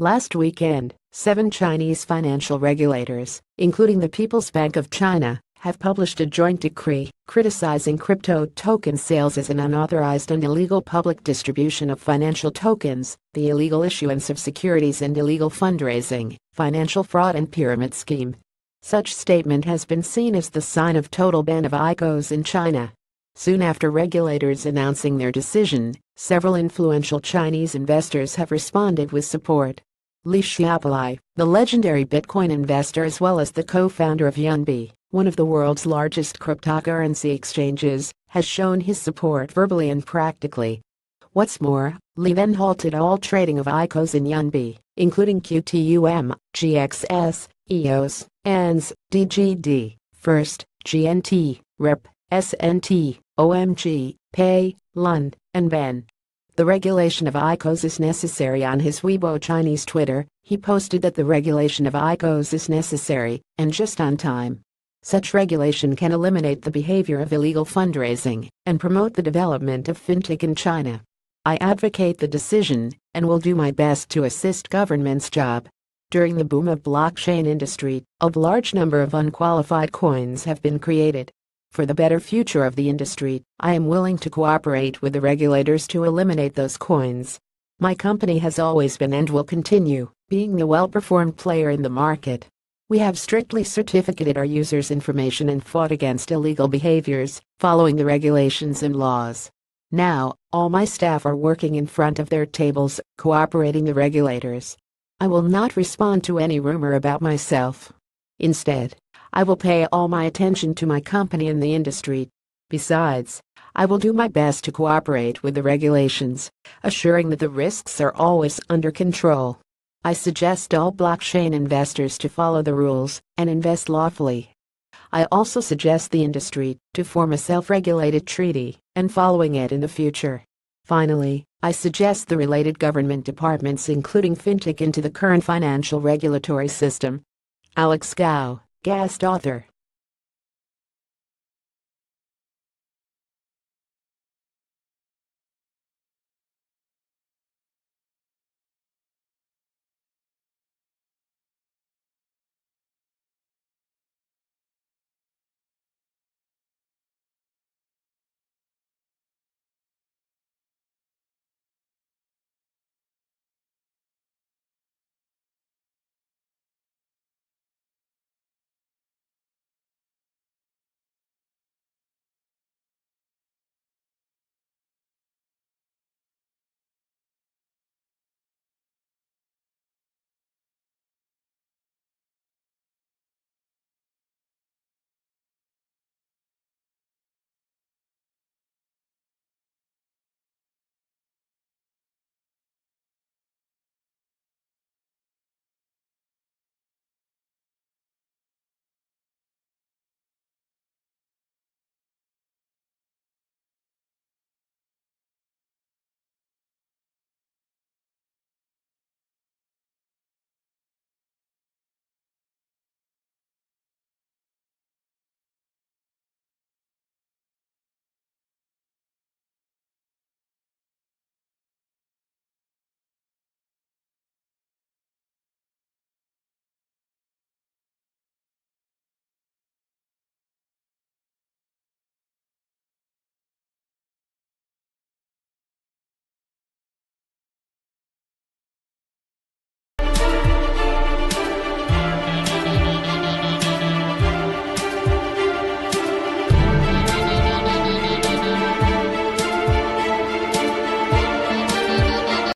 Last weekend, seven Chinese financial regulators, including the People's Bank of China, have published a joint decree criticizing crypto token sales as an unauthorized and illegal public distribution of financial tokens, the illegal issuance of securities and illegal fundraising, financial fraud and pyramid scheme. Such statement has been seen as the sign of total ban of ICOs in China. Soon after regulators announcing their decision, several influential Chinese investors have responded with support. Li Xiaolai, the legendary Bitcoin investor as well as the co-founder of Yunbi, one of the world's largest cryptocurrency exchanges, has shown his support verbally and practically. What's more, Li then halted all trading of ICOs in Yunbi, including QTUM, GXS, EOS, ANS, DGD, First, GNT, REP, SNT, OMG, Pay, Lund, and Ben. The regulation of ICOs is necessary on his Weibo Chinese Twitter. He posted that the regulation of ICOs is necessary and just on time. Such regulation can eliminate the behavior of illegal fundraising and promote the development of fintech in China. I advocate the decision and will do my best to assist government's job. During the boom of blockchain industry, a large number of unqualified coins have been created. For the better future of the industry, I am willing to cooperate with the regulators to eliminate those coins. My company has always been and will continue being the well-performed player in the market. We have strictly certificated our users' information and fought against illegal behaviors, following the regulations and laws. Now, all my staff are working in front of their tables, cooperating the regulators. I will not respond to any rumor about myself. Instead, I will pay all my attention to my company and the industry. Besides, I will do my best to cooperate with the regulations, assuring that the risks are always under control. I suggest all blockchain investors to follow the rules and invest lawfully. I also suggest the industry to form a self-regulated treaty and following it in the future. Finally, I suggest the related government departments including fintech into the current financial regulatory system. Alex Gao, guest author